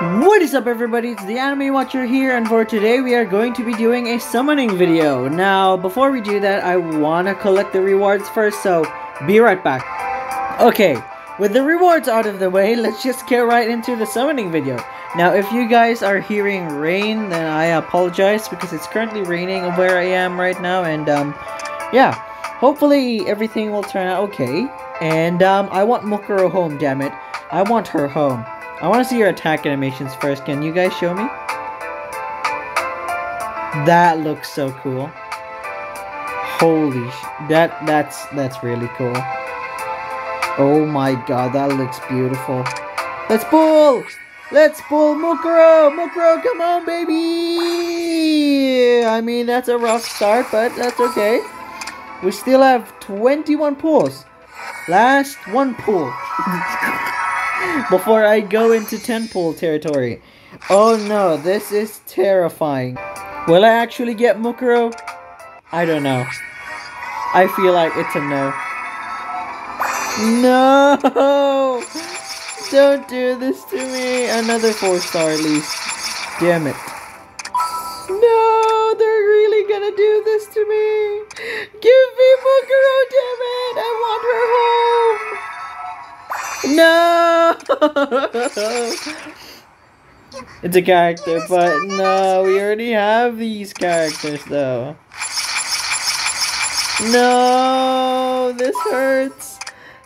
What is up everybody, it's the Anime Watcher here, and for today we are going to be doing a summoning video. Now, before we do that, I wanna collect the rewards first, so be right back. Okay, with the rewards out of the way, let's just get right into the summoning video. Now, if you guys are hearing rain, then I apologize, because it's currently raining where I am right now, and um, yeah. Hopefully everything will turn out okay. And um, I want Mukuro home, damn it. I want her home. I want to see your attack animations first. Can you guys show me? That looks so cool. Holy that that's that's really cool. Oh my god, that looks beautiful. Let's pull! Let's pull Mukuro! Mukuro, come on, baby! I mean, that's a rough start, but that's okay. We still have 21 pulls. Last one pull. before I go into 10 pull territory. Oh no, this is terrifying. Will I actually get Mukuro? I don't know. I feel like it's a no. No! Don't do this to me! Another 4 star at least. Damn it. No! They're really gonna do this to me! Give me Mukuro, damn it! I want her home! No! it's a character, but no, we already have these characters though. No, this hurts.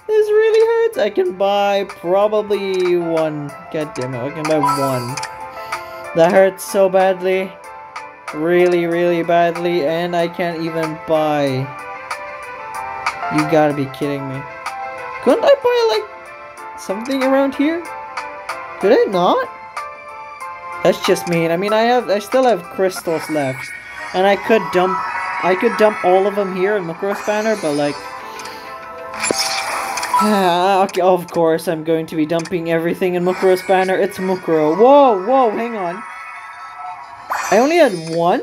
This really hurts. I can buy probably one. God damn it, I can buy one. That hurts so badly. Really, really badly, and I can't even buy. You gotta be kidding me. Couldn't I buy like something around here? Did it not? That's just mean. I mean, I have, I still have crystals left, and I could dump, I could dump all of them here in Mukuro Banner, but like, ah, okay, of course, I'm going to be dumping everything in Mukuro banner. It's Mukuro. Whoa, whoa, hang on. I only had one?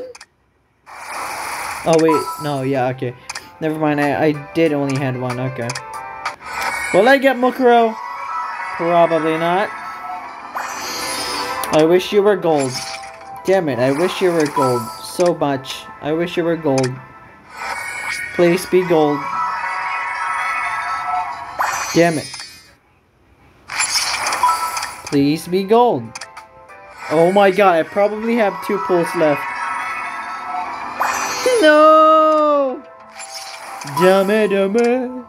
Oh, wait. No, yeah, okay. Never mind. I, I did only had one. Okay. Will I get Mukuro? Probably not. I wish you were gold. Damn it, I wish you were gold so much. I wish you were gold. Please be gold. Damn it. Please be gold. Oh my god, I probably have two pulls left. No! Dame, dame.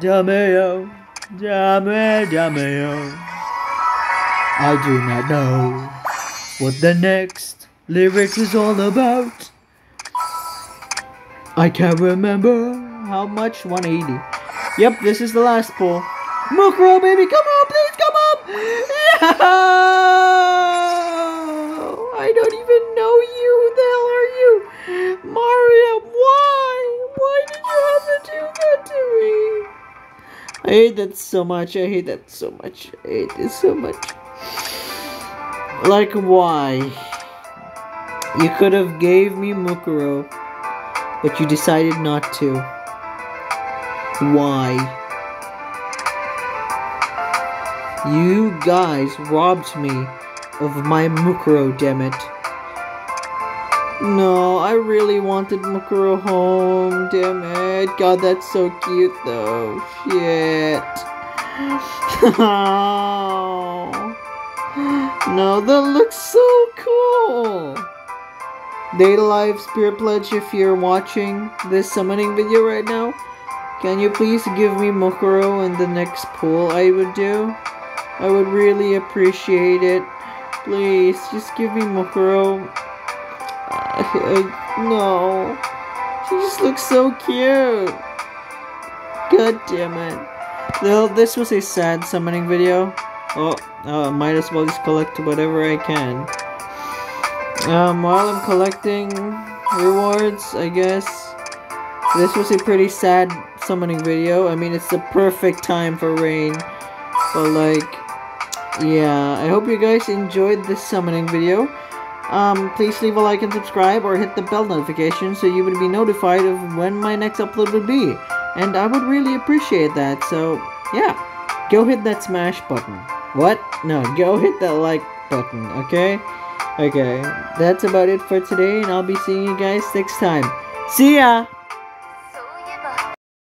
Dame, Dame, dame, I do not know what the next lyric is all about. I can't remember how much 180. Yep, this is the last pull. Mukuro, baby, come on, please, come up! Yeah! I don't even know you. Who the hell are you? Mario, why? Why did you have to do that to me? I hate that so much. I hate that so much. I hate this so much. Like, why? You could have gave me Mukuro, but you decided not to. Why? You guys robbed me of my Mukuro, damn it. No, I really wanted Mukuro home. Damn it. God, that's so cute though. Shit. no, that looks so cool. Data Spirit Pledge, if you're watching this summoning video right now, can you please give me Mukuro in the next pull I would do? I would really appreciate it. Please, just give me Mukuro. No. She just looks so cute. God damn it. Well, this was a sad summoning video. Oh, uh, might as well just collect whatever I can. Um, while I'm collecting rewards, I guess, this was a pretty sad summoning video. I mean, it's the perfect time for rain. But, like, yeah, I hope you guys enjoyed this summoning video. Um, please leave a like and subscribe or hit the bell notification so you would be notified of when my next upload would be. And I would really appreciate that, so yeah. Go hit that smash button. What? No, go hit that like button, okay? Okay, that's about it for today, and I'll be seeing you guys next time. See ya!